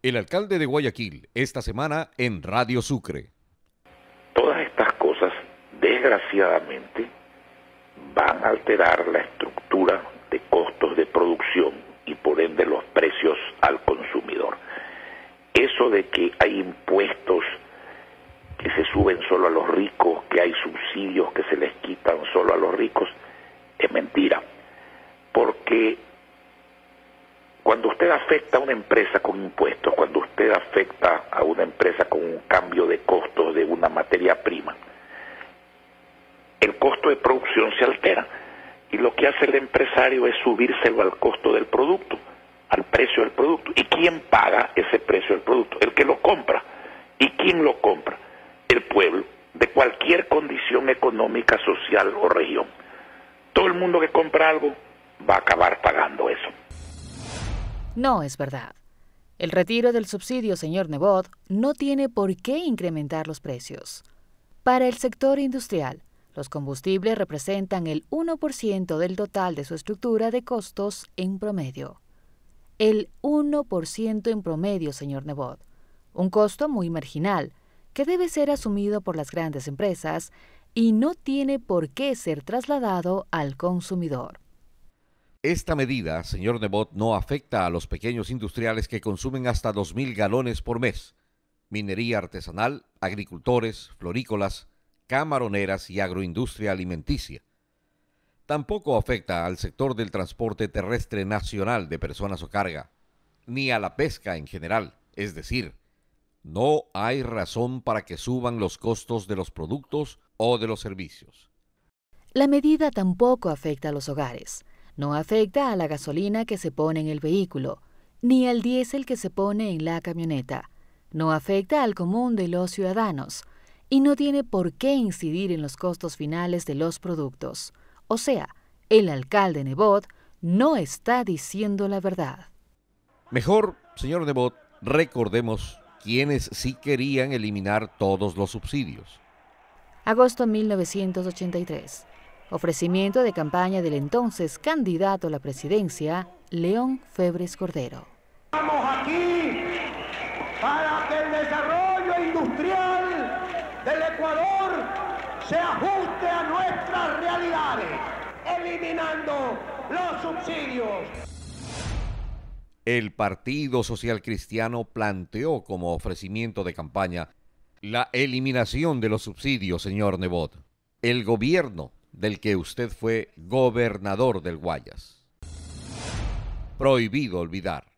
El alcalde de Guayaquil, esta semana en Radio Sucre. Todas estas cosas, desgraciadamente, van a alterar la estructura de costos de producción y por ende los precios al consumidor. Eso de que hay impuestos que se suben solo a los ricos, que hay subsidios que se les quitan solo a los ricos, es mentira. Porque cuando usted afecta a una empresa con impuestos, cuando usted afecta a una empresa con un cambio de costos de una materia prima, el costo de producción se altera y lo que hace el empresario es subírselo al costo del producto, al precio del producto. ¿Y quién paga ese precio del producto? El que lo compra. ¿Y quién lo compra? El pueblo, de cualquier condición económica, social o región. Todo el mundo que compra algo va a acabar pagando eso. No es verdad. El retiro del subsidio, señor Nebot, no tiene por qué incrementar los precios. Para el sector industrial, los combustibles representan el 1% del total de su estructura de costos en promedio. El 1% en promedio, señor Nebot. Un costo muy marginal, que debe ser asumido por las grandes empresas y no tiene por qué ser trasladado al consumidor. Esta medida, señor Nebot, no afecta a los pequeños industriales que consumen hasta 2.000 galones por mes. Minería artesanal, agricultores, florícolas, camaroneras y agroindustria alimenticia. Tampoco afecta al sector del transporte terrestre nacional de personas o carga, ni a la pesca en general, es decir, no hay razón para que suban los costos de los productos o de los servicios. La medida tampoco afecta a los hogares no afecta a la gasolina que se pone en el vehículo, ni al diésel que se pone en la camioneta. No afecta al común de los ciudadanos y no tiene por qué incidir en los costos finales de los productos. O sea, el alcalde Nebot no está diciendo la verdad. Mejor, señor Nebot, recordemos quienes sí querían eliminar todos los subsidios. Agosto 1983. Ofrecimiento de campaña del entonces candidato a la presidencia, León Febres Cordero. Estamos aquí para que el desarrollo industrial del Ecuador se ajuste a nuestras realidades, eliminando los subsidios. El Partido Social Cristiano planteó como ofrecimiento de campaña la eliminación de los subsidios, señor Nebot. El gobierno del que usted fue gobernador del Guayas. Prohibido olvidar.